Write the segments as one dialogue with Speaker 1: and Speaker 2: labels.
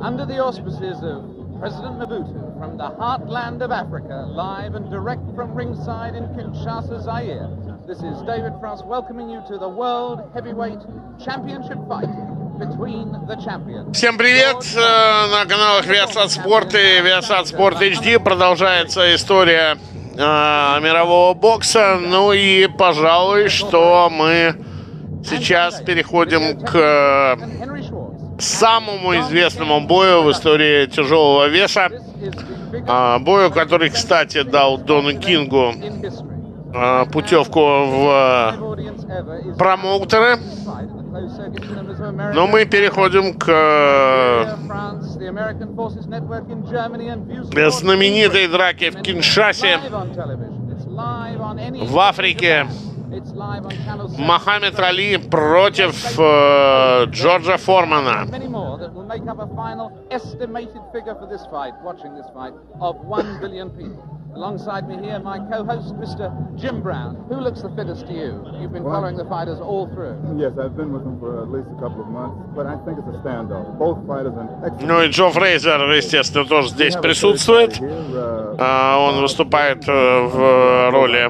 Speaker 1: under the auspices of President Mobutu from the heartland of Africa, live and direct from ringside in Kinshasa, Zaire. This is David Frost welcoming you to the World Heavyweight Championship fight between the champions.
Speaker 2: Всем привет! Э, На каналах Viasat Sport и Viasat Sport HD продолжается история э, мирового бокса. Ну и, пожалуй, что мы сейчас переходим к
Speaker 1: Schwartz.
Speaker 2: Самому известному бою в истории тяжелого веса. А, Бою, который, кстати, дал Дону Кингу а, путевку в промоутеры. Но мы переходим к э, э, знаменитой драке в Киншасе в Африке.
Speaker 1: It's live on channel seven.
Speaker 2: Мохаммед Али против э, Джорджа Формана.
Speaker 1: Many more that will make up a final estimated figure for this fight, watching this fight, of 1 billion people. Alongside me here, my co-host, Mr. Jim Brown. Who looks the fittest to you? You've been
Speaker 3: Well,
Speaker 1: following the fighters all through.
Speaker 3: Yes, I've been with them for at least a couple of months, but I think it's a standoff. Both fighters are excellent.
Speaker 2: Ну и Джо Фрейзер, естественно, тоже здесь присутствует. А, Он выступает э, в роли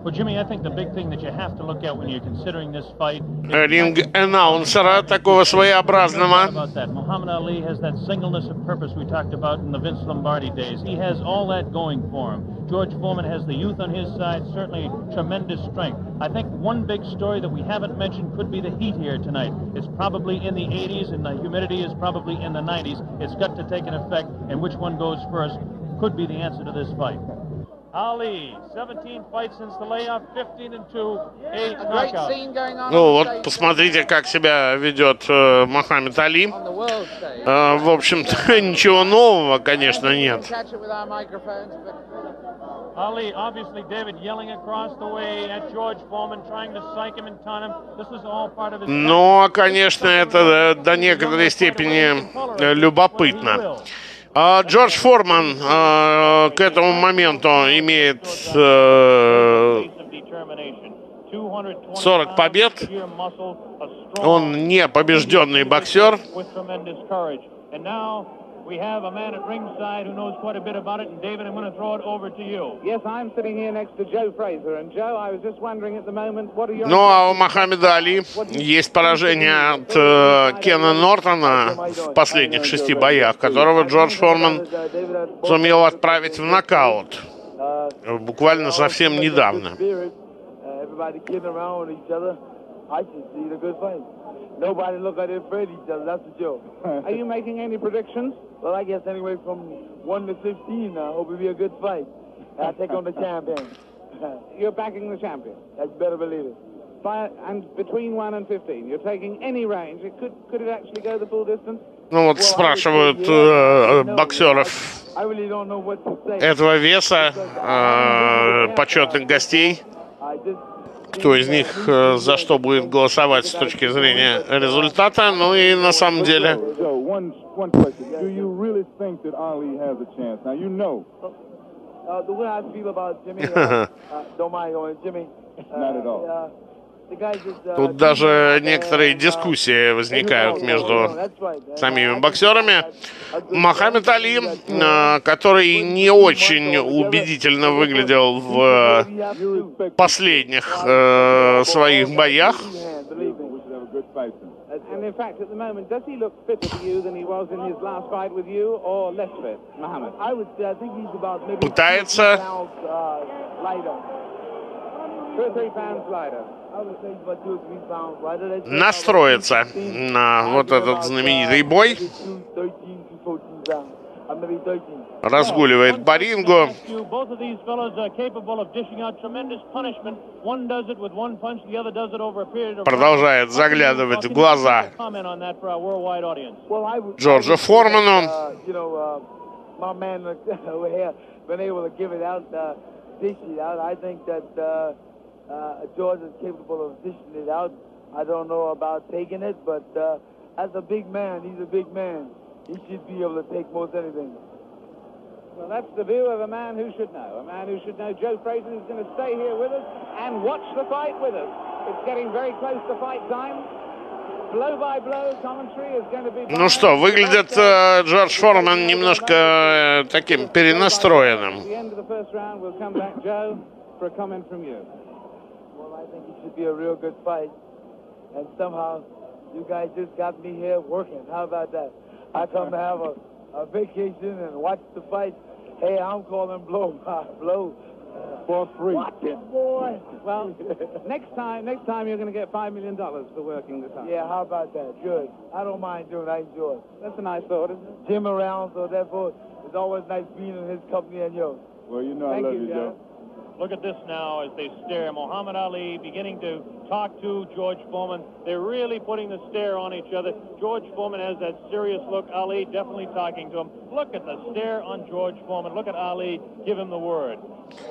Speaker 3: Bob, what do you think about this here tonight?
Speaker 4: Well, Jimmy, I think the big thing that you have to look at when you're considering this fight is
Speaker 2: ринг-аннаунсера, такого своеобразного.
Speaker 4: about that. Muhammad Ali has that singleness of purpose we talked about in the Vince Lombardi days. He has all that going for him. George Foreman has the youth on his side, certainly tremendous strength. I think one big story that we haven't mentioned could be the heat here tonight. It's probably in the 80s, and the humidity is probably in the 90s. It's got to take an effect, and which one goes first could be the answer to this fight. Ali, 17 fights since the layoff, 15 and 2, 8
Speaker 1: A great
Speaker 4: knockouts.
Speaker 1: scene going on
Speaker 2: Ну вот,
Speaker 1: stage
Speaker 2: посмотрите, как себя ведет э, Мохаммед Али.
Speaker 1: on the world stage.
Speaker 2: Э, В общем-то, ничего нового, конечно, нет.
Speaker 4: Ali, obviously, David yelling across the way at George Foreman, trying to psych him and taunt him. This was all part of his.
Speaker 2: Но, конечно, это э, до некоторой степени э, любопытно. А Джордж Форман э, к этому моменту имеет э, 40 побед. Он не побежденный боксер.
Speaker 4: We have a man at ringside who knows quite a bit about it, and David, I'm going to throw it over to you.
Speaker 5: Yes, I'm sitting here next to Joe Fraser. And Joe, I was just wondering at the moment, what are your...
Speaker 2: Ну а у Мохаммеда Али есть поражение от э, Кена Нортона в последних шести боях, которого Джордж Форман сумел отправить в нокаут. э, Буквально совсем недавно.
Speaker 5: Everybody kidding around with each other. I should see the good fight. Nobody look like they're afraid of each other. That's a joke. are you making any predictions? Well, I guess anyway from 1 to 15, I hope it'll be a good fight. I'll take on the champion. You're backing the champion. I better believe it. Fi- And between 1 and 15, you're taking any range. It could, could it actually go the full distance?
Speaker 2: Ну вот спрашивают э, боксеров
Speaker 5: I really don't know what to say.
Speaker 2: этого веса, э, почетных гостей,
Speaker 5: I just
Speaker 2: Кто из них э, за что будет голосовать с точки зрения результата. Ну и на самом деле
Speaker 5: Uh, uh, uh. Uh. Uh, uh,
Speaker 2: тут даже некоторые дискуссии возникают между самими боксерами. Мохаммед Али, э, который не очень убедительно выглядел в э, последних э, своих боях,
Speaker 3: we should have a good fight then.
Speaker 5: And in fact, at the moment, does he look fitter to you than he was in his last fight with you, or less fit, Mohammed? I would say I think he's about maybe
Speaker 2: Пытается.
Speaker 5: two pounds uh, lighter, two or three pounds lighter.
Speaker 2: Настроиться
Speaker 5: about 15.
Speaker 2: на вот этот знаменитый бой.
Speaker 5: Maybe two, 13 to 14 pounds. Uh, maybe 13.
Speaker 2: Разгуливает по рингу.
Speaker 4: Both of these fellows are capable of dishing out tremendous punishment. One does it with one punch, the other does it over a period of
Speaker 2: Продолжает заглядывать в глаза
Speaker 5: say
Speaker 2: Форману.
Speaker 5: uh, uh, been able to give it out, uh, dish it out. I think that uh, uh, George is capable of dishing it out. I don't know about taking it, but uh, as a big man, he's a big man. He should be able to take most anything. Well, that's the view of a man who should know. A man who should know. Joe Fraser is going to stay here with us and watch the fight with us. It's getting very close to fight time.
Speaker 2: Ну что, выглядит э, Джордж Форман немножко э, таким перенастроенным.
Speaker 5: And somehow you guys just got me here working. How about that? I come to have a, a vacation and watch the fight. Hey, I'm calling blow uh, blow uh, for free.
Speaker 1: Watch it, boy. Well, next time, next time you're going to get five million dollars for working this time.
Speaker 5: Yeah, how about that? Good. I don't mind doing. it. I enjoy it.
Speaker 1: That's a nice thought, isn't it?
Speaker 5: Jim around, so therefore it's always nice being in his company and yours.
Speaker 3: Well, you know
Speaker 5: Thank
Speaker 3: I love
Speaker 5: you,
Speaker 3: you, Joe.
Speaker 4: Look at this now as they stare. Muhammad Ali beginning to talk to George Foreman. They're really putting the stare on each other. George Foreman has that serious look. Ali definitely talking to him. Look at the stare on George Foreman. Look at Ali. Give him the word.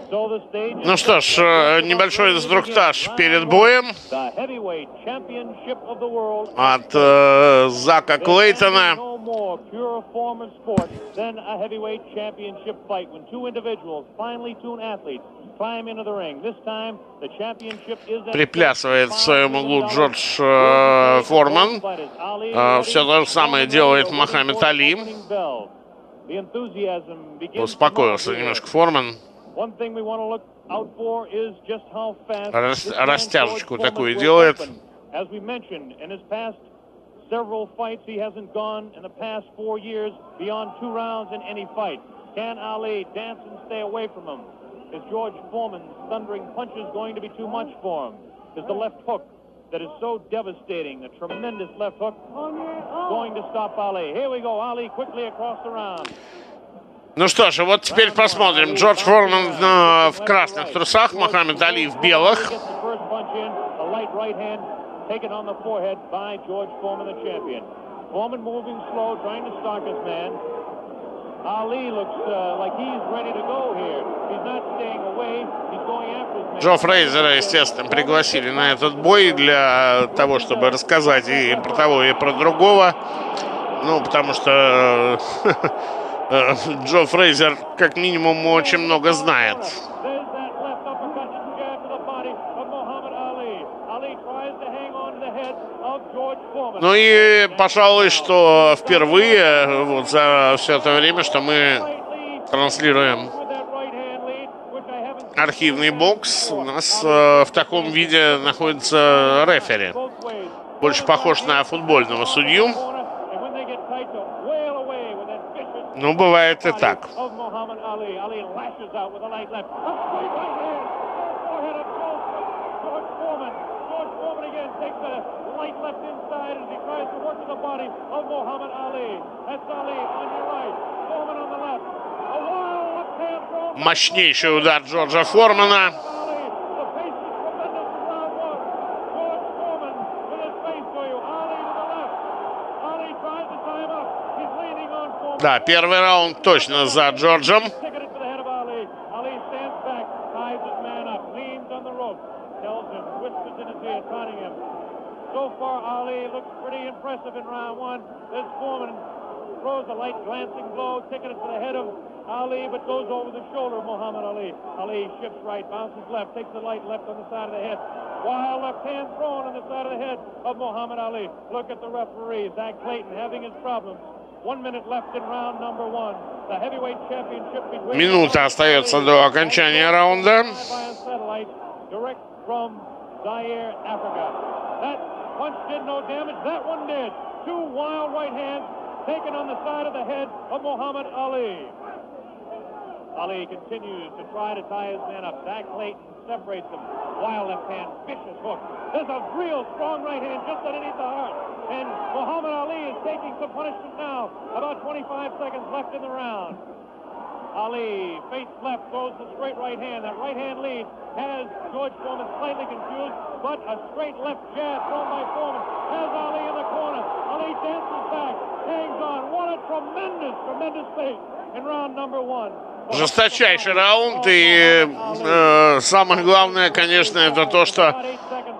Speaker 4: So the stage
Speaker 2: Ну что ж, э, небольшой инструктаж перед боем
Speaker 4: The heavyweight championship of the world.
Speaker 2: от э, Зака Клейтона.
Speaker 4: No more pure form of sport than a heavyweight championship fight when two individuals, finely tuned athletes, climb into the ring. This time, the championship is at
Speaker 2: Приплясывает в своем углу Джордж э, Форман. Э, Все то же самое делает Мохаммед Али. Успокоился немножко Форман. Рас- растяжечку такую делает.
Speaker 4: Several fights, he hasn't gone in the past four years beyond two rounds in any fight. Can Ali dance and stay away from him? Is George Foreman's thundering punches going to be too much for him? Is the left hook that is so devastating, a tremendous left hook, going to stop Ali? Here we go, Ali quickly across the round.
Speaker 2: Ну что ж, вот теперь посмотрим. Джордж Форман э, в красных трусах, Мохаммед Али в белых.
Speaker 4: Gets the first punch in, a light right hand taken on the forehead by George Foreman, the champion. Foreman moving slow, trying to stalk his man.
Speaker 2: Джо Фрейзера, естественно, пригласили на этот бой для того, чтобы рассказать и про того, и про другого. Ну, потому что э, Джо Фрейзер, как минимум, очень много знает.
Speaker 4: There's that left uppercut and jab to the body of Muhammad Ali. Ali tries to hang on to the head of George Foreman.
Speaker 2: Ну и, пожалуй, что впервые вот за все это время, что мы транслируем архивный бокс, у нас э, в таком виде находится рефери. Больше похож на футбольного судью. Ну, бывает и так.
Speaker 4: Light left. Inside as he tries to work to the body of Muhammad Ali. That's Ali on your right. Foreman on the left. A wild left hand thrown.
Speaker 2: Мощнейший удар Джорджа Формана.
Speaker 4: Ali, the pace is tremendous in impressive in round one. This Foreman throws a light glancing blow, ticketed for the head of Ali, but goes over the shoulder of Muhammad Ali. Ali shifts right, bounces left, takes the light left on the side of the head. Wild left hand thrown on the side of the head of Muhammad Ali. Look at the referee, Zach Clayton, having his problems. One minute left in round number one. The heavyweight championship between
Speaker 2: Минута остается до окончания раунда.
Speaker 4: by a satellite direct from Zaire, Africa. That punch did no damage. That one did. Two wild right hands taken on the side of the head of Muhammad Ali. Ali continues to try to tie his man up. Zach Clayton separates him. Wild left hand, vicious hook. There's a real strong right hand just underneath the heart. And Muhammad Ali is taking some punishment now. About 25 seconds left in the round. Ali, face left, throws the straight right hand. That right hand lead has George Foreman slightly confused, but a straight left jab thrown by Foreman has Ali in the corner. Ali dances back, hangs on. What a tremendous, tremendous pace in round number one.
Speaker 2: Жесточайший раунд. И э, самое главное, конечно, это то, что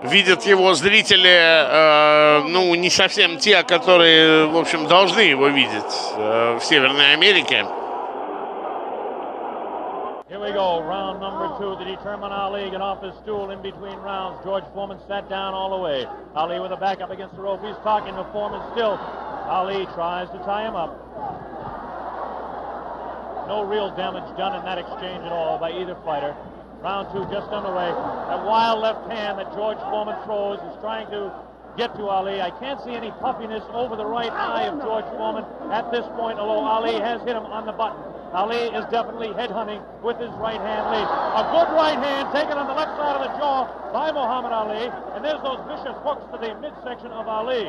Speaker 2: видят его зрители, э, ну, не совсем те, которые, в общем, должны его видеть э, в Северной Америке.
Speaker 4: Go, round number oh. two to determine Ali get off his stool in between rounds. George Foreman sat down all the way. Ali with a back up against the rope. He's talking to Foreman still. Ali tries to tie him up. No real damage done in that exchange at all by either fighter. Round two just underway. That wild left hand that George Foreman throws is trying to get to Ali. I can't see any puffiness over the right oh, eye of George Foreman at this point, although Ali has hit him on the button. Ali is definitely headhunting with his right hand lead. A good right hand taken on the left side of the jaw by Muhammad Ali, and there's those vicious hooks to the midsection of Ali.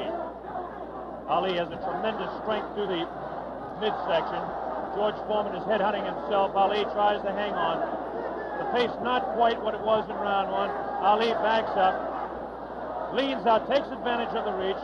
Speaker 4: Ali has a tremendous strength through the midsection. George Foreman is headhunting himself. Ali tries to hang on. The pace not quite what it was in round one. Ali backs up, leans out, takes advantage of the reach.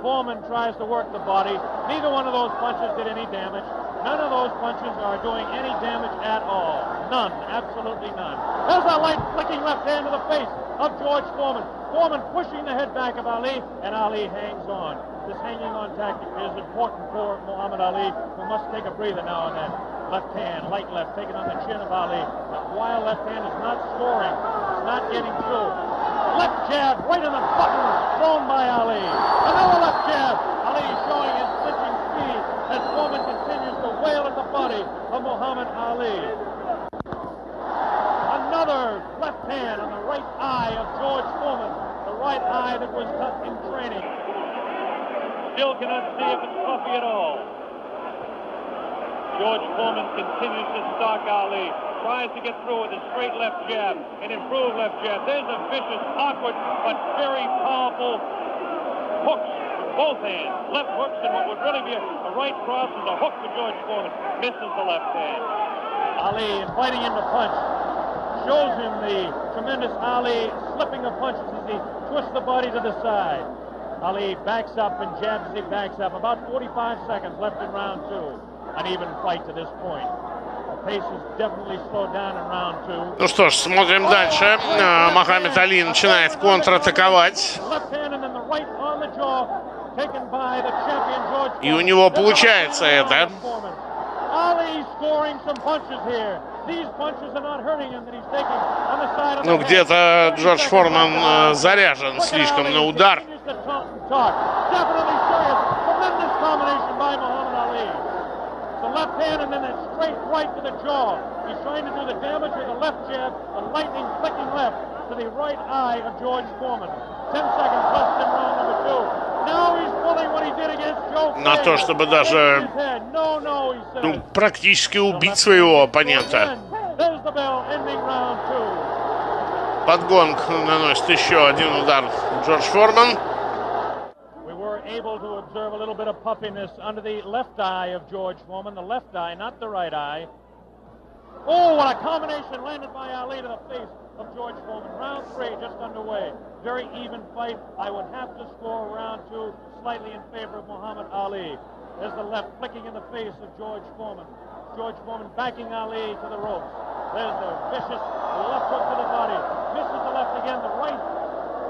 Speaker 4: Foreman tries to work the body. Neither one of those punches did any damage. None of those punches are doing any damage at all. None. Absolutely none. There's a light flicking left hand to the face of George Foreman. Foreman pushing the head back of Ali, and Ali hangs on. This hanging on tactic is important for Muhammad Ali, who must take a breather now and then. Left hand, light left, taken on the chin of Ali. That wild left hand is not scoring. It's not getting through. Left jab right in the button, thrown by Ali. Another left jab. Ali showing his clinching speed as Foreman continues to wail at the body of Muhammad Ali. Another left hand on the right eye of George Foreman, the right eye that was cut in training. Still cannot see if it's puffy at all. George Foreman continues to stalk Ali, tries to get through with a straight left jab, an improved left jab. There's a vicious, awkward, but very powerful hook both hands. Left hooks and what would really be a, a right cross is a hook for George Foreman. Misses the left hand. Ali inviting him to punch. Shows him the tremendous Ali slipping of punches as he twists the body to the side. Ali backs up and jabs as he backs up. About 45 seconds left in round two. An even fight to this point. The pace is definitely slowed down in round two.
Speaker 2: Ну что ж, смотрим дальше. А, Мохаммед Али начинает контратаковать. И у него получается это. Ну, где-то. Джордж Форман э, заряжен слишком на удар.
Speaker 4: He's trying to do the damage with the left jab, the lightning flicking left to the right eye of George Foreman.
Speaker 2: На то, чтобы даже. Ну, практически убить своего оппонента. Подгонг наносит еще один удар Джордж Форман.
Speaker 4: We were able to observe a little bit of puffiness under the left eye of George Foreman, the left eye, not the right eye. Oh, what a combination landed by Ali to the face of George Foreman. Round three just underway. Very even fight. I would have to score round two slightly in favor of Muhammad Ali. There's the left flicking in the face of George Foreman. George Foreman backing Ali to the ropes. There's the vicious left hook to the body. Misses the left again, the right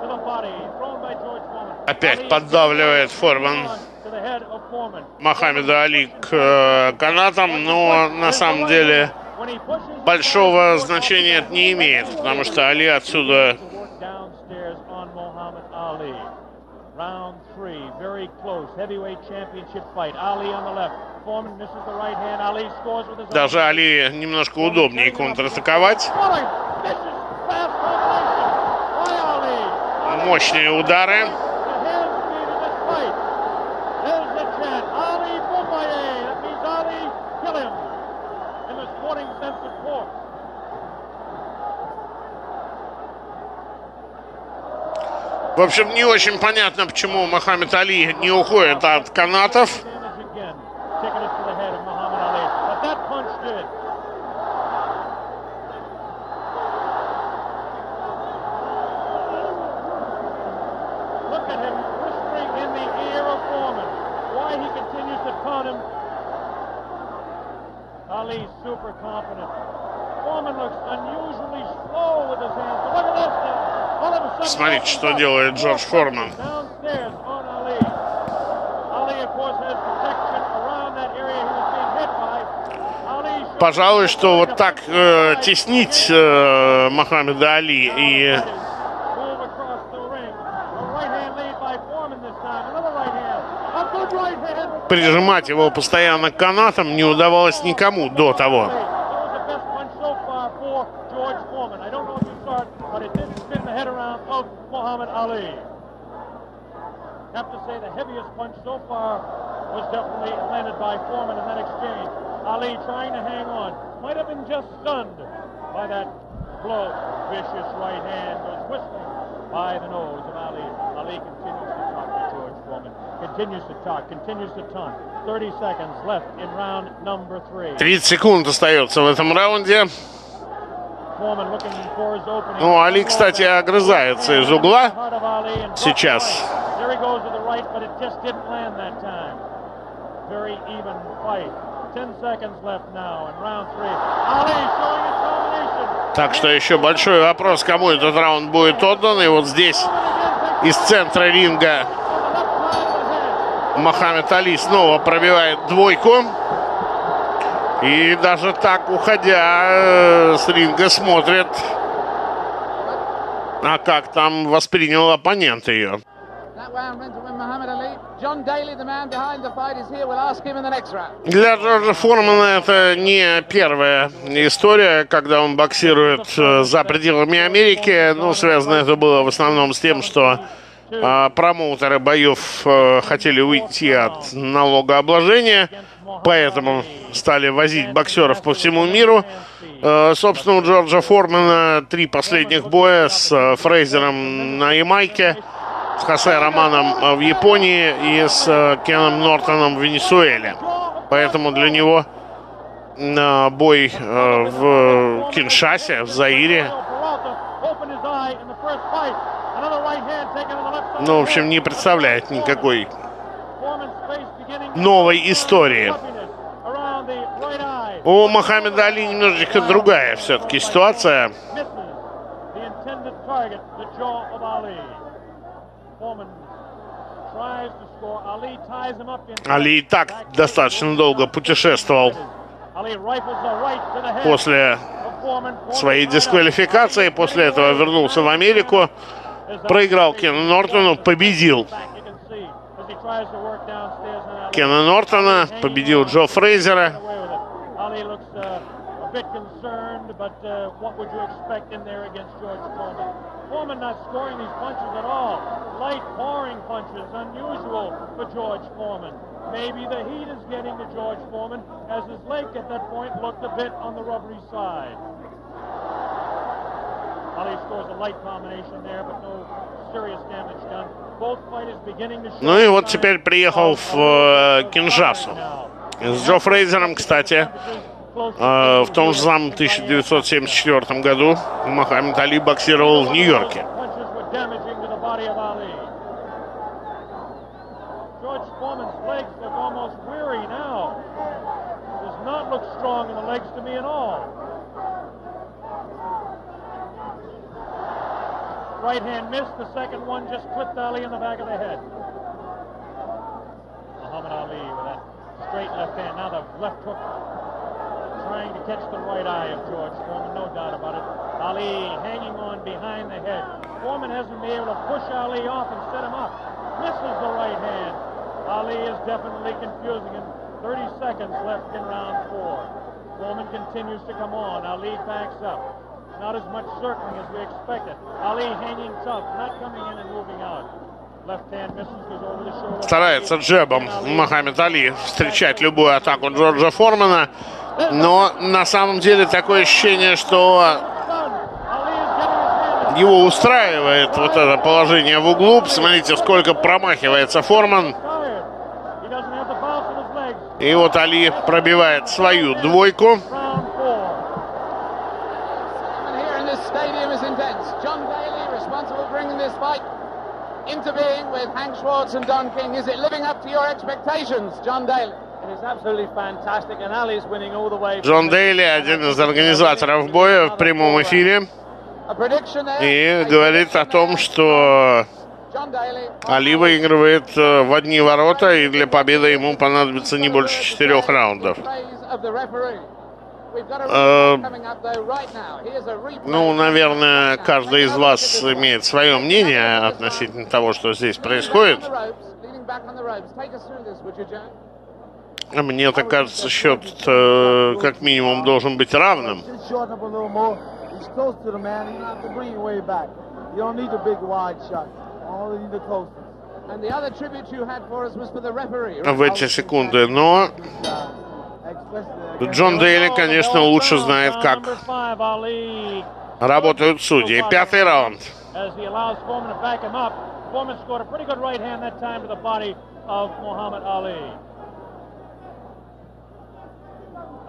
Speaker 4: to the body. Thrown by George Foreman.
Speaker 2: Опять поддавливает Форман. Мохаммеда Али к э, канатам, но на самом деле большого значения это не имеет, потому что Али отсюда
Speaker 4: downstairs on Muhammad Ali. Round three, very close. Heavyweight championship fight. Ali on the left. Foreman misses the right hand. Ali scores with his
Speaker 2: даже Али немножко удобнее контратаковать. Мощные удары.
Speaker 4: The hand speed of this fight. There's the chant. Ali Boumaier. That means Ali kill him. In the sporting sense, of course.
Speaker 2: В общем, не очень понятно, почему Мохаммед Али не уходит от канатов.
Speaker 4: Damage again. Ticketed to the head of Muhammad Ali. But that punch did. Look at him whispering in the ear of Foreman. Why he continues to taunt him. Ali's super confident. Foreman looks unusually slow with his hands. But look at this now. All of a sudden,
Speaker 2: Смотрите, что делает Джордж Форман. Пожалуй, что вот так э, теснить э, Мохаммеда Али и прижимать его постоянно к канатам не удавалось никому до того.
Speaker 4: I don't know if you saw it, but it did spin the head around of Muhammad Ali. Have to say the heaviest punch so far was definitely landed by Foreman in that exchange. Ali trying to hang on. Might have been just stunned by that blow. Vicious right hand goes whistling by the nose of Ali. Ali continues to talk to George Foreman. Continues to talk, continues to taunt. 30 seconds left in round number three.
Speaker 2: 30 секунд остается в этом раунде. Ну, Али, кстати, огрызается из угла сейчас.
Speaker 4: There he goes to the right, but it just didn't land that time. Very even fight. 10 seconds left now in round three. Ali showing his combination.
Speaker 2: Так что еще большой вопрос, кому этот раунд будет отдан. И вот здесь из центра ринга Мохаммед Али снова пробивает двойку. И даже так, уходя э, с ринга, смотрит, а как там воспринял оппонент ее. Для Джорджа Формана это не первая история, когда он боксирует э, за пределами Америки. Ну, связано это было в основном с тем, что промоутеры боев э, хотели уйти от налогообложения, поэтому стали возить боксеров по всему миру. Э, собственно, у Джорджа Формана три последних боя с э, Фрейзером на Ямайке, с Хосе Романом в Японии и с Кеном Нортоном в Венесуэле. Поэтому для него бой в Киншасе, в Заире, ну, в общем, не представляет никакой новой истории. У Мохаммеда Али немножечко другая все-таки ситуация. Али и так достаточно долго путешествовал после своей дисквалификации, после этого вернулся в Америку, проиграл Кену Нортону, победил
Speaker 4: back, you can see as he tries to work downstairs and Ali
Speaker 2: Кена Нортона, победил Джо Фрейзера.
Speaker 4: away with it. Ali looks uh, a bit concerned, but uh, what would you expect in there against George Foreman? Foreman not scoring these punches at all. Light pouring punches, unusual for George Foreman. Maybe the heat is getting to George Foreman, as his leg at that point looked a bit on the rubbery side.
Speaker 2: Ну и вот теперь приехал в э, Киншасу. С Джо Фрейзером, кстати, э, в том же самом 1974 году Мохаммед Али боксировал в Нью-Йорке.
Speaker 4: Strong in the legs to me at all. Right hand missed. The second one just clipped Ali in the back of the head. Muhammad Ali with that straight left hand. Now the left hook trying to catch the right eye of George Foreman, no doubt about it. Ali hanging on behind the head. Foreman hasn't been able to push Ali off and set him up. Misses the right hand. Ali is definitely confusing him. 30 seconds left in round four. Foreman continues to come on. Ali backs up. Not as much circling as we expected. Ali hanging tough, not coming in and moving out.
Speaker 2: Старается джебом Мохаммед Али встречать любую атаку Джорджа Формана. Но на самом деле такое ощущение, что его устраивает вот это положение в углу. Посмотрите, сколько промахивается Форман. И вот Али пробивает свою двойку.
Speaker 4: Round four.
Speaker 1: And here in this stadium is intense. John Daly, responsible for bringing this fight into being with Hank Schwartz and Don King. Is it living up to your expectations, John Daly?
Speaker 6: It is absolutely fantastic, and Ali's winning all the way.
Speaker 2: Джон Дейли, один из организаторов боя в прямом эфире, и говорит о том, что. Али выигрывает э, в одни ворота, и для победы ему понадобится не больше четырех раундов. Ну, наверное, каждый из вас имеет свое мнение относительно того, что здесь происходит.
Speaker 1: Joe?
Speaker 2: Мне-то кажется, счет э, как минимум должен быть равным. В эти секунды, но Джон Дейли, конечно, лучше знает, как работают судьи. Пятый раунд.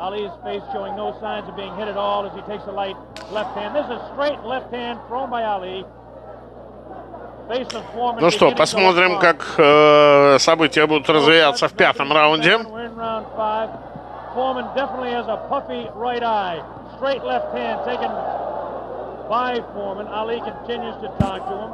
Speaker 4: Ali's face showing no signs of being hit at all as he takes a light left hand. This is a straight left hand thrown by Ali. Face of Foreman
Speaker 2: Ну что, посмотрим, как э, события будут развиваться в пятом раунде.
Speaker 4: We're in round five. Foreman definitely has a puffy right eye. Straight left hand taken by Foreman. Ali continues to talk to him.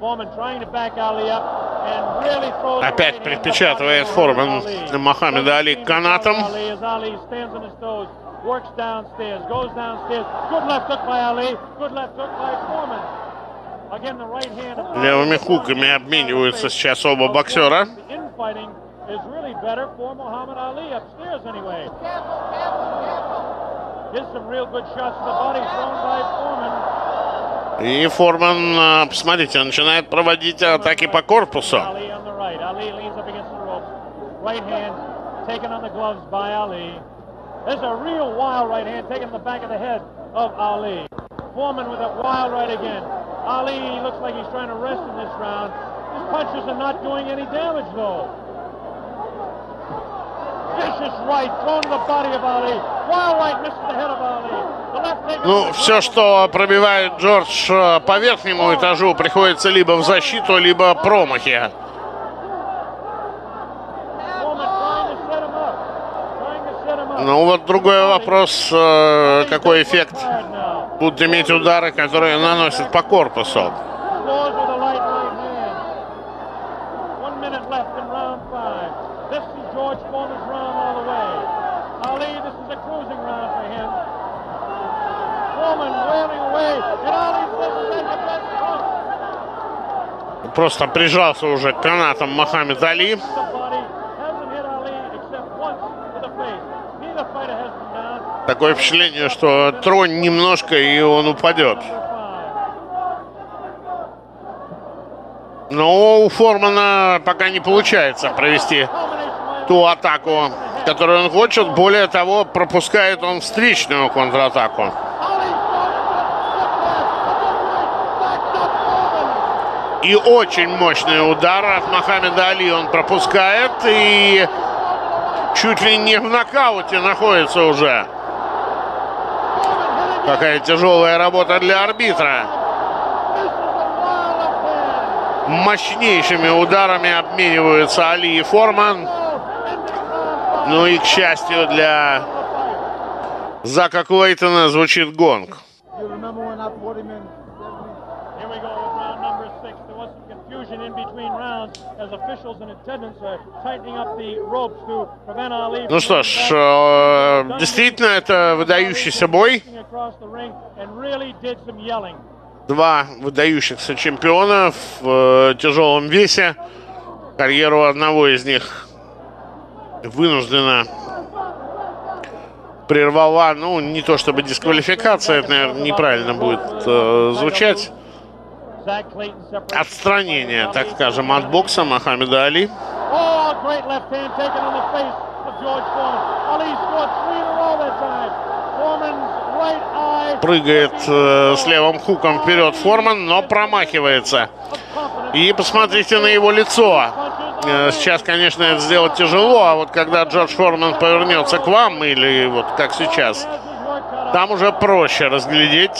Speaker 4: Foreman trying to back Ali up and really throws the
Speaker 2: Опять
Speaker 4: right hand
Speaker 2: припечатывает
Speaker 4: up
Speaker 2: Форман
Speaker 4: Ali.
Speaker 2: Мохаммеда Али канатом.
Speaker 4: Ali as Ali stands on his toes, works downstairs, goes downstairs. Good left hook by Ali. Good left hook by Foreman. Again, the right hand of
Speaker 2: Левыми хуками обмениваются сейчас оба боксера.
Speaker 4: The infighting is really better for Muhammad Ali upstairs anyway. Gets some real good shots to the body thrown by Foreman.
Speaker 2: И Форман, э, посмотрите, начинает проводить атаки по корпусу.
Speaker 4: Ali on the right. Ali leans up against the ropes. Right hand taken on the gloves by Ali. There's a real wild right hand taken in the back of the head of Ali. Foreman with a wild right again. Ali looks like he's trying to rest in this round. His punches are not doing any damage though.
Speaker 2: Ну, все, что пробивает Джордж э, по верхнему этажу, приходится либо в защиту, либо промахи. Ну вот другой вопрос, э, какой эффект будут иметь удары, которые наносят по корпусу.
Speaker 4: Scores with a light right hand. One minute left in round five. This is George Foreman's round all the way. Ali, this is a cruising round for him. Foreman wailing away, and Ali says that the best punch.
Speaker 2: Просто прижался уже к канатам Мохаммед Али. Такое впечатление, что тронь немножко и он упадет. Но у Формана пока не получается провести ту атаку, которую он хочет. Более того, пропускает он встречную контратаку. И очень мощный удар от Мохаммеда Али он пропускает и чуть ли не в нокауте находится уже. Какая тяжелая работа для арбитра. Мощнейшими ударами обмениваются Али и Форман. Ну и, к счастью для Зака Клейтона, звучит гонг.
Speaker 5: You remember when I fought him in 70?
Speaker 4: Here we go number six. There was some confusion in between rounds as officials in attendance are tightening up the ropes to prevent Ali.
Speaker 2: Ну что ж, э, действительно, это выдающийся бой. Два выдающихся чемпиона в э, тяжелом весе. Карьеру одного из них вынуждена прервала, ну, не то чтобы дисквалификация, это, наверное, неправильно будет э, звучать. Отстранение, так скажем, от бокса Мохаммеда Али. Прыгает э, с левым хуком вперед Форман, но промахивается. И посмотрите на его лицо. Э, Сейчас, конечно, это сделать тяжело, а вот когда Джордж Форман повернется к вам, или вот как сейчас, там уже проще разглядеть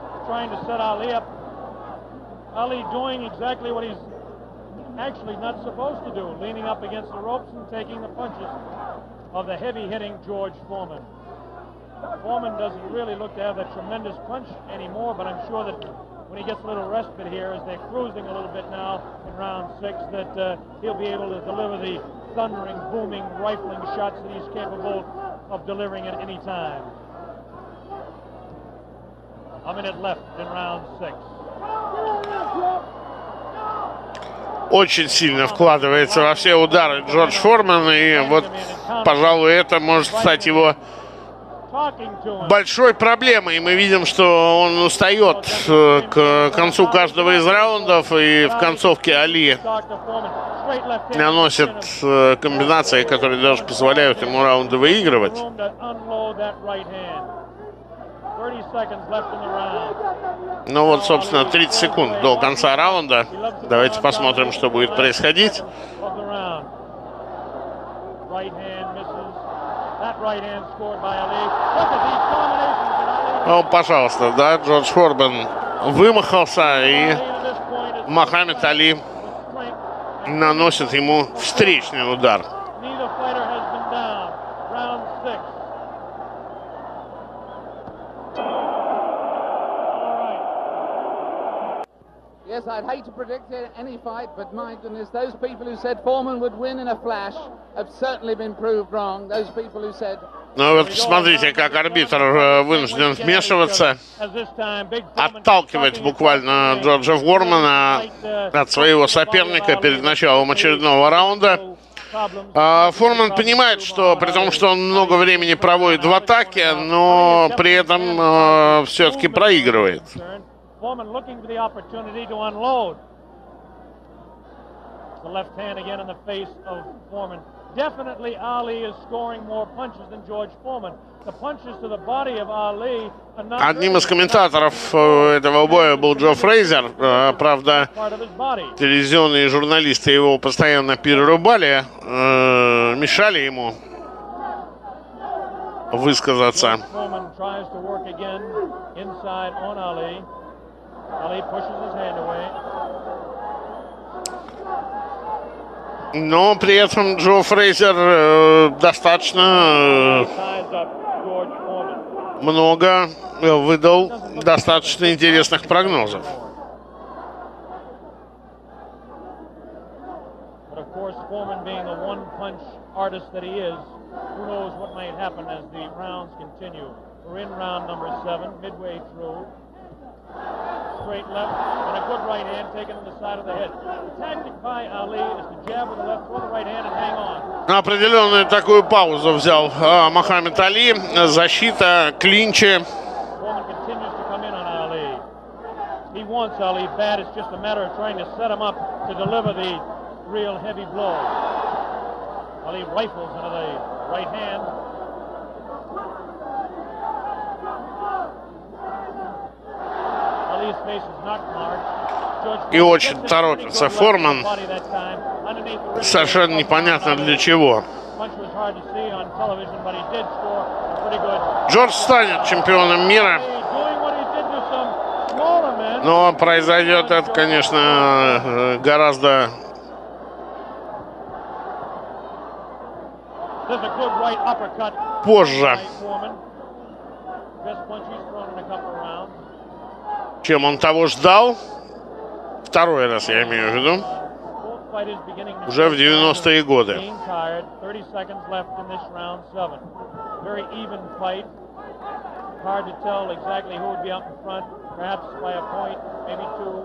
Speaker 4: trying to set Ali up. Ali doing exactly what he's actually not supposed to do, leaning up against the ropes and taking the punches of the heavy-hitting George Foreman. Foreman doesn't really look to have that tremendous punch anymore, but I'm sure that when he gets a little respite here, as they're cruising a little bit now in round six, that uh, he'll be able to deliver the thundering, booming, rifling shots that he's capable of delivering at any time. A minute left in round six.
Speaker 2: Очень сильно вкладывается во все удары Джордж Форман, и вот, пожалуй, это может стать его большой проблемой. Мы видим, что он устает э, к концу каждого из раундов, и в концовке Али наносит э, комбинации, которые даже позволяют ему раунды выигрывать. Ну вот, собственно, 30 секунд до конца раунда. Давайте посмотрим, что будет происходить. Ну, пожалуйста, да, Джордж Форбен вымахался, и Мохаммед Али наносит ему встречный удар.
Speaker 1: Yes, I'd hate to predict any fight, but my goodness, those people who said Foreman would win in a flash have certainly been proved wrong. Those people who said
Speaker 2: Ну вот смотрите, как арбитр э, вынужден вмешиваться, отталкивать буквально Джорджа Вормана от своего соперника перед началом очередного раунда. А, Форман понимает, что при том, что он много времени проводит в атаке, но при этом э, все-таки проигрывает.
Speaker 4: Foreman looking for the opportunity to unload. The left hand again in the face of Foreman. Definitely Ali is scoring more punches than George Foreman. The punches to the body of Ali are not
Speaker 2: Одним из комментаторов э, этого боя был Джо Фрейзер. Э, Правда, телевизионные журналисты его постоянно перерубали, э, мешали ему высказаться. Но при этом Джо Фрейзер э, достаточно э, много э, выдал достаточно интересных прогнозов.
Speaker 4: But of course, Foreman being the one-punch artist that he is, who knows what might happen as the rounds continue. We're in round number seven, midway through. Straight left and a good right hand taken on the side of the head. The tactic by Ali is to jab with the left, throw the right hand, and hang on.
Speaker 2: Определенную такую паузу взял э, Мохаммед Али. Защита, клинчи.
Speaker 4: Foreman continues to come in on Ali. He wants Ali bad. It's just a matter of trying to set him up to deliver the real heavy blow. Ali rifles into the right hand.
Speaker 2: И очень торопится Форман. Совершенно непонятно для чего. Джордж станет чемпионом мира. Но произойдет это, конечно, э, гораздо позже, чем он того ждал. Второй раз я имею в виду. Уже в 90-е годы.
Speaker 4: Being tired. 30 seconds left in this round seven. Very even fight. Hard to tell exactly who would be out in front. Perhaps by a point, maybe two,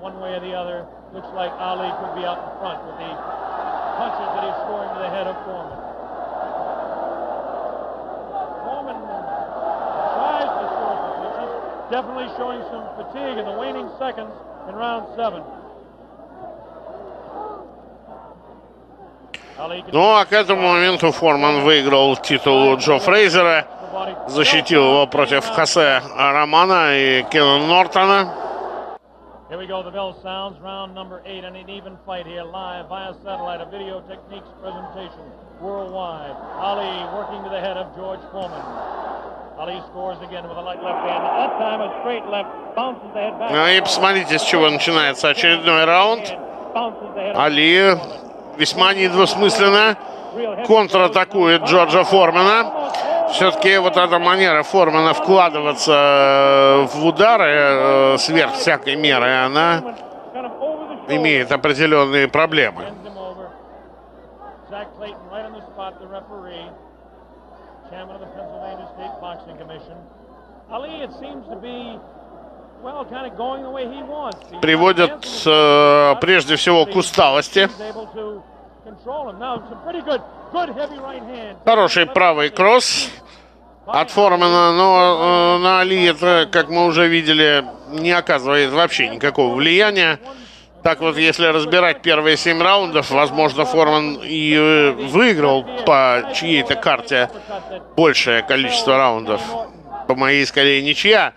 Speaker 4: one way or the other. Looks like Ali could be out in front with the punches that he's scoring to the head of. Foreman tries to score some punches. Definitely showing some fatigue in the waning seconds in round seven.
Speaker 2: Ну а к этому моменту Форман выиграл титул Джо Фрейзера, защитил его против Хосе Романа и Кена Нортона.
Speaker 4: Here we go. The bell sounds. Round number eight, and an even fight here, live via satellite. A video techniques presentation worldwide. Ali working to the head of George Foreman. Ali scores again with a light left hand. That time a straight left bounces the head back.
Speaker 2: Ну и посмотрите, с чего начинается очередной раунд. Али весьма недвусмысленно контратакует Джорджа Формена. Все-таки вот эта манера Формена вкладываться э, в удары э, сверх всякой меры, она имеет определенные проблемы. Приводят э, прежде всего к усталости. Хороший правый кросс от Формена, но э, на Али это, как мы уже видели, не оказывает вообще никакого влияния. Так вот, если разбирать первые семь раундов, возможно, Форман и э, выиграл по чьей-то карте большее количество раундов. По моей, скорее, ничья.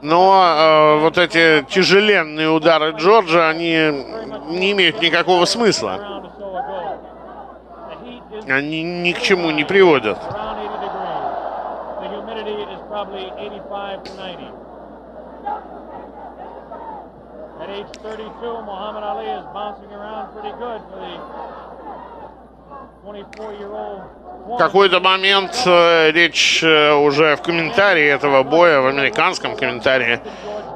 Speaker 2: Но э, вот эти тяжеленные удары Джорджа, они не имеют никакого смысла.
Speaker 4: Round or so ago. The heat is
Speaker 2: Они ни к чему не приводят.
Speaker 4: around 80 degrees. The humidity is probably 85 to 90. At age 32, Muhammad Ali is bouncing around pretty good for the 24-year-old.
Speaker 2: В какой-то момент э, речь э, уже в комментарии этого боя, в американском комментарии,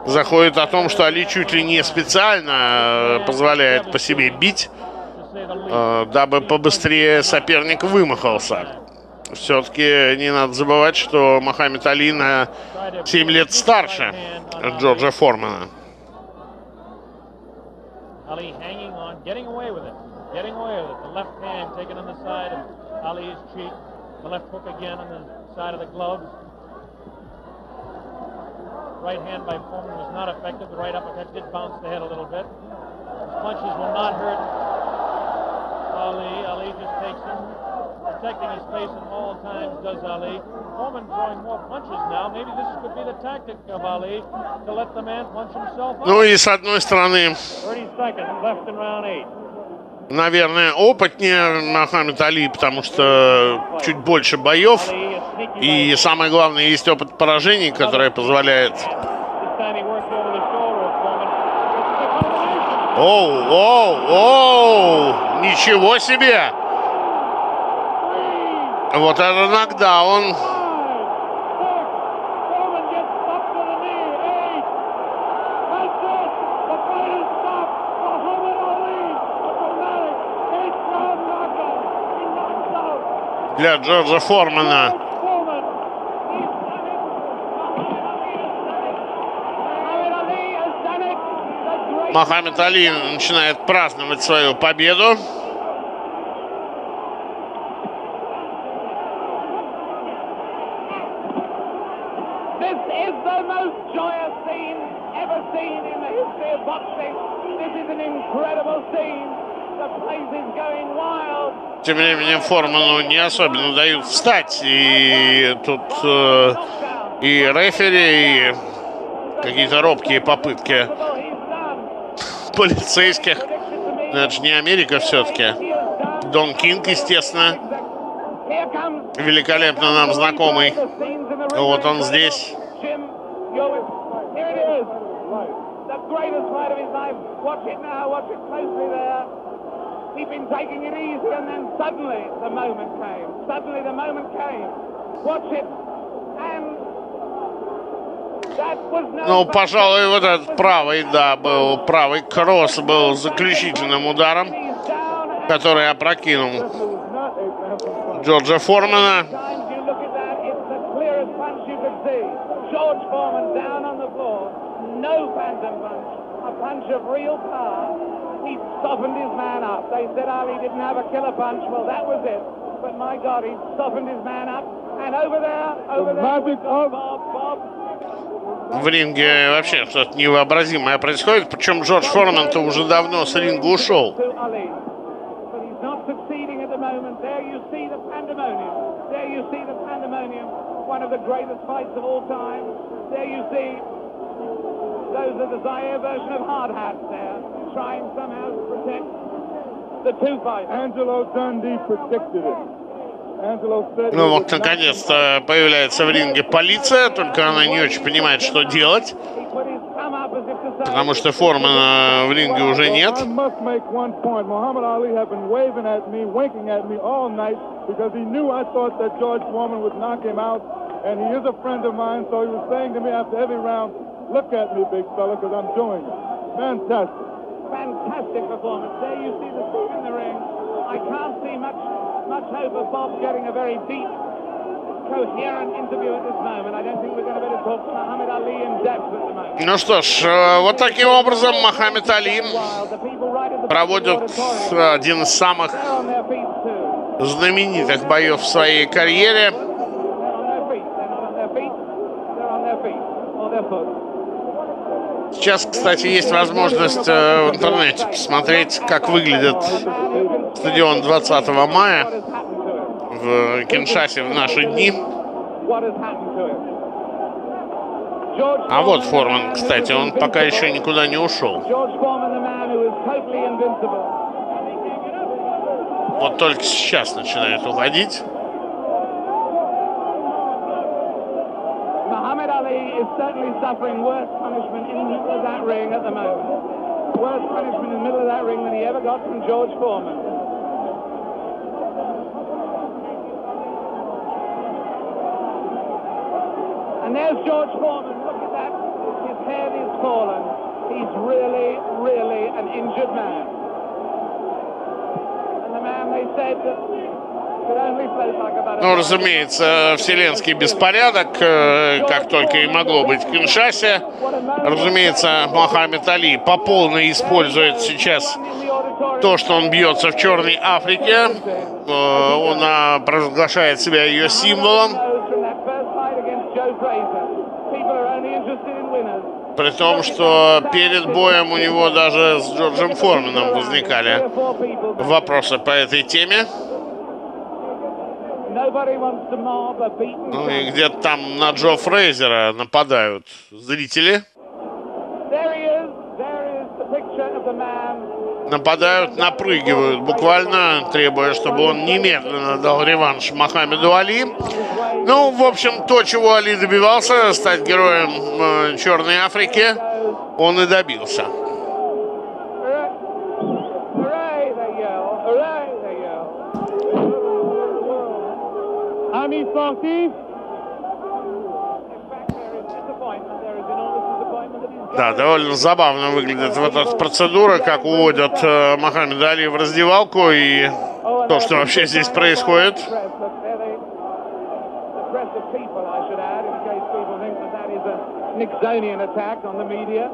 Speaker 2: заходит о том, что Али чуть ли не специально э, позволяет по себе бить, дабы побыстрее соперник вымахался. Все-таки не надо забывать, что Мохаммед Али на 7 лет старше Джорджа Формана.
Speaker 4: Right hand by Foreman was not effective. The right uppercut did bounce the head a little bit. His punches will not hurt Ali. Ali just takes him, protecting his face at all times, does Ali. Foreman throwing more punches now. Maybe this could be the tactic of Ali to let the man punch himself.
Speaker 2: Ну и с одной стороны,
Speaker 4: 30 seconds left in round eight.
Speaker 2: наверное, опытнее Мохаммед Али, потому что чуть больше боев. И самое главное, есть опыт поражений, который позволяет... Оу, оу, оу! Ничего себе! Вот это нокдаун.
Speaker 4: Five, six. Foreman gets up to the knee. Eight. That's it. The fight is stopped. Muhammad Ali, a dramatic eighth-round knockout. He knocks out
Speaker 2: Для Джорджа Формана.
Speaker 4: George Foreman. He's done it. Muhammad Ali has done it. Muhammad Ali has done it. The great
Speaker 2: Мохаммед Али начинает праздновать свою победу. Тем временем Форману не особенно дают встать. И тут э, и рефери, и какие-то робкие попытки. Полицейских. Это же не Америка все-таки. Дон Кинг, естественно, великолепно нам знакомый. Вот он здесь.
Speaker 5: And that was no...
Speaker 2: Ну, пожалуй, вот этот правый, да, был правый кросс был заключительным ударом, который опрокинул Джорджа Формана.
Speaker 5: But my God, he softened his man up. And over there, over there, we've got Bob, Bob.
Speaker 2: В ринге вообще что-то невообразимое происходит. Причем Джордж Форман-то уже давно с ринга ушел.
Speaker 3: Angelo Dundee predicted it.
Speaker 2: Ну вот, наконец-то появляется в ринге полиция, только она не очень понимает, что делать, потому что Формана в ринге уже нет.
Speaker 3: I must make one point. Muhammad Ali had been waving at me, winking at me all night because he knew I thought that George Foreman would knock him out. And he is a friend of mine, so he was saying to me after every round, look at me, big fella, because I'm doing it. Fantastic.
Speaker 5: fantastic performance. There you see the scene in the ring. I can't see much, much hope of Bob getting a very deep, coherent interview at this moment. I don't think we're going to be able to talk to Muhammad Ali in depth at the moment.
Speaker 2: Ну что ж, э, вот таким образом Мохаммед Али проводит один из самых знаменитых боев в своей карьере. Сейчас, кстати, есть возможность э, в интернете посмотреть, как выглядит стадион 20 мая в Киншасе в наши дни. А вот Форман, кстати, он пока еще никуда не ушел. Вот только сейчас начинает уходить.
Speaker 5: Ali is certainly suffering worse punishment in the middle of that ring at the moment. Worse punishment in the middle of that ring than he ever got from George Foreman. And there's George Foreman. Look at that. His head is fallen. He's really, really an injured man. And the man they said that
Speaker 2: Ну, разумеется, вселенский беспорядок, э, как только и могло быть в Киншасе. Разумеется, Мохаммед Али по полной использует сейчас то, что он бьется в Черной Африке. Э, Он провозглашает себя ее символом. При том, что перед боем у него даже с Джорджем Форманом возникали вопросы по этой теме. Ну и где-то там на Джо Фрейзера нападают зрители. Нападают, напрыгивают буквально, требуя, чтобы он немедленно дал реванш Мохаммеду Али. Ну, в общем, то, чего Али добивался, стать героем э, Черной Африки, он и добился.
Speaker 5: Ami sportif.
Speaker 2: Да, довольно забавно выглядит вот эта процедура, как уводят э, Мохаммеда Али в раздевалку и то, что вообще здесь происходит.
Speaker 5: Nixonian attack on the media.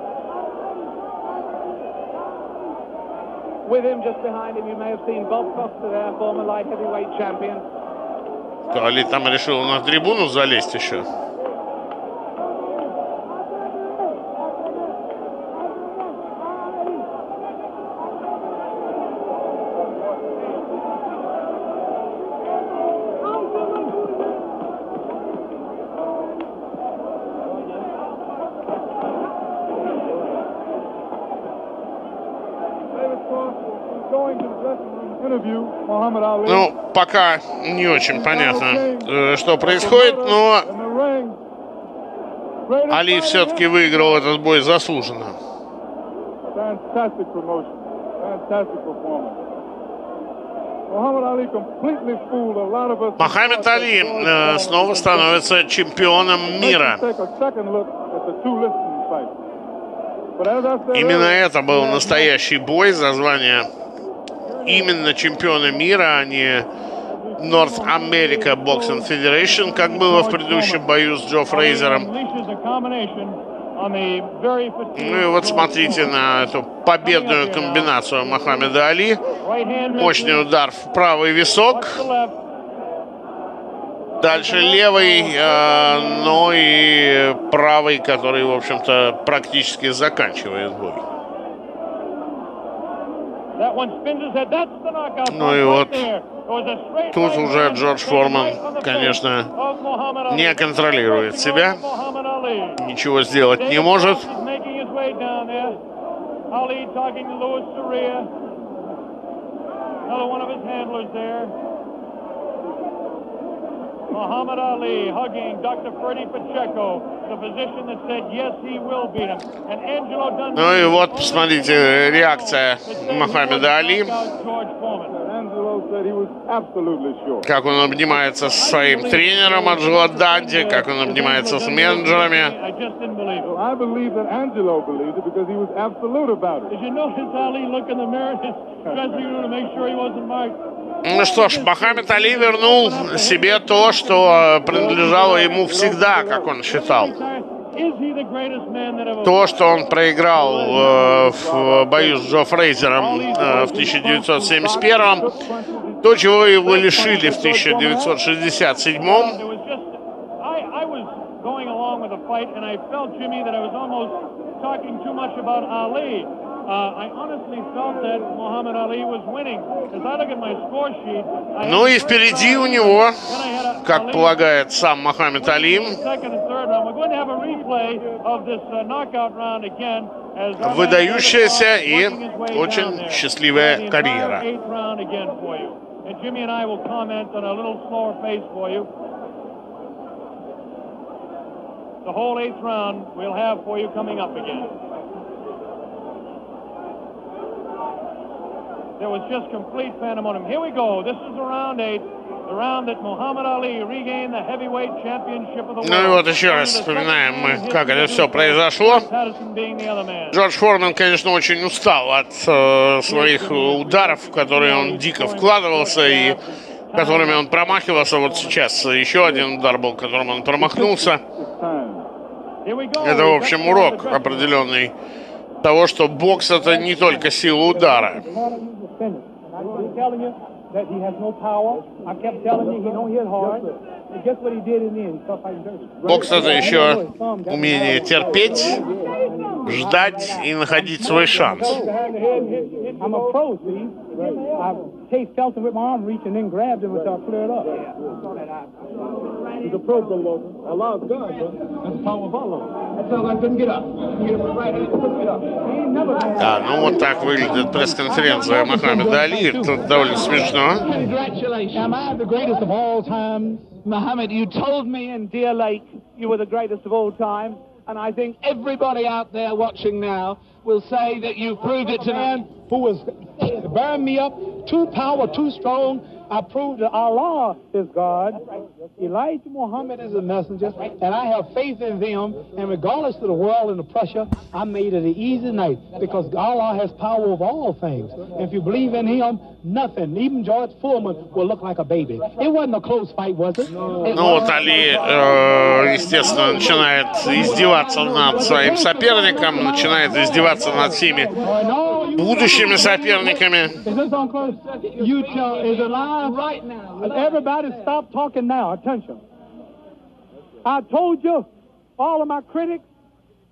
Speaker 5: With him just behind him, you may have seen Bob Foster there, former light heavyweight champion.
Speaker 2: Али там решил на трибуну залезть еще.
Speaker 3: Going to the dressing room to interview Muhammad Ali.
Speaker 2: Ну, пока не очень понятно, э, что происходит, но Али все-таки выиграл этот бой заслуженно. Мохаммед Али э, снова становится чемпионом мира. Именно это был настоящий бой за звание именно чемпиона мира, а не North America Boxing Federation, как было в предыдущем бою с Джо Фрейзером. Ну и вот смотрите на эту победную комбинацию Мохаммеда Али. Мощный удар в правый висок. Дальше левый, э, ну и правый, который, в общем-то, практически заканчивает бой.
Speaker 4: Ну и вот
Speaker 2: Тут уже Джордж Форман, конечно, не контролирует себя, ничего сделать не может.
Speaker 4: Another one of his handlers there. Muhammad Ali hugging Dr. Freddie Pacheco, the physician that said yes, he will beat him. And Angelo Dundee.
Speaker 2: Ну и вот, посмотрите, реакция Мохаммеда Али. Как он обнимается со своим тренером Анджело Данди, как он обнимается с менеджерами.
Speaker 4: Did you notice Ali look in the mirror in his dressing room to make sure he wasn't marked?
Speaker 2: Ну что ж, Мохаммед Али вернул себе то, что принадлежало ему всегда, как он считал. То, что он проиграл э, в бою с Джо Фрейзером э, в 1971 то, чего его лишили в 1967
Speaker 4: It was just, I, I was going along with the fight, talking too much about Ali. Uh,
Speaker 2: Ну и впереди у него, как полагает сам Мохаммед Али,
Speaker 4: uh,
Speaker 2: выдающаяся и очень счастливая карьера.
Speaker 4: The whole eighth round we'll have for you coming up again. There was just complete pandemonium. Here we go. This is the round eight. The round that Muhammad Ali regained the heavyweight championship of the world.
Speaker 2: Ну и вот еще раз вспоминаем мы, как это все произошло. Джордж Форман, конечно, очень устал от э, своих ударов, в которые он дико вкладывался и которыми он промахивался. Вот сейчас еще один удар был, которым он промахнулся. Это, в общем, урок определенный того, что бокс это не только сила удара.
Speaker 7: I'm telling you that he has no power. I kept telling you he don't hit hard. And guess what he did in the end? He started fighting dirty.
Speaker 2: Бокс это еще умение терпеть, ждать и находить свой шанс.
Speaker 7: I'm a pro, see. I Chase felt him with my arm reach and then grabbed him until I cleared up.
Speaker 3: He's a pro, Bill Logan. Allah's God, man.
Speaker 7: That's the power of Allah. That's how I couldn't get up. Get up right hand, couldn't get up. He ain't never had
Speaker 2: Да, ну вот так выглядит пресс-конференция Мохаммеда Али. Это довольно смешно.
Speaker 7: Congratulations. Am I the greatest of all time?
Speaker 5: Muhammad, you told me in Deer Lake you were the greatest of all time, and I think everybody out there watching now will say that you proved it tonight.
Speaker 7: man who was bearing me up, too power, too strong. I proved that Allah is God. Elijah Muhammad is a messenger, and I have faith in them. And regardless of the world and the pressure, I made it an easy night because Allah has power of all things. And if you believe in Him, nothing, even George Foreman, will look like a baby. It wasn't a close fight, was it? It
Speaker 2: Ну вот Али, э, естественно, начинает издеваться над своим соперником, начинает издеваться над всеми
Speaker 7: No, you-
Speaker 2: будущими соперниками.
Speaker 7: I told you, all of my critics,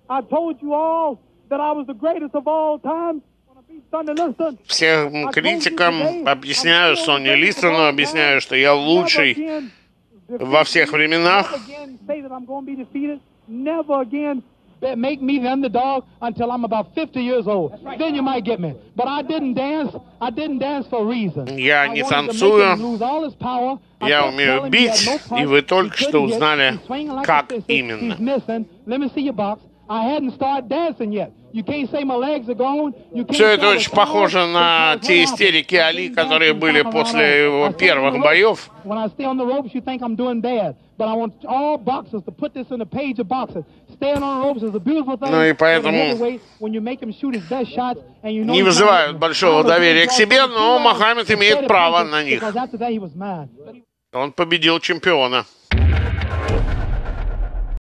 Speaker 7: I told you all that I was the greatest of all time. Wanna be Sunday, listen.
Speaker 2: Всем критикам объясняю, Сони Листону объясняю, что я лучший во всех временах.
Speaker 7: Never again make me the underdog until I'm about 50 years old. Then you might get me. But I didn't dance. I didn't dance for a reason.
Speaker 2: Я
Speaker 7: I
Speaker 2: не танцую.
Speaker 7: him lose all his power. I
Speaker 2: Я умею
Speaker 7: telling him he
Speaker 2: бить, и вы только что узнали,
Speaker 7: he's swinging like
Speaker 2: как именно.
Speaker 7: He's missing. Let me see your box. I hadn't started dancing yet. You can't say my legs are gone. You can't
Speaker 2: Все это очень похоже на те истерики Али, которые были после его первых боев.
Speaker 7: Ropes- When I stay on the ropes, you think I'm doing bad. But I want all boxers to put this in the page of boxing. Staying on the ropes is a beautiful thing.
Speaker 2: Ну и поэтому
Speaker 7: a heavyweight, when you make him shoot his best shots, and you know
Speaker 2: не вызывают большого доверия к себе, но. Мохаммед имеет право на них. Он победил чемпиона.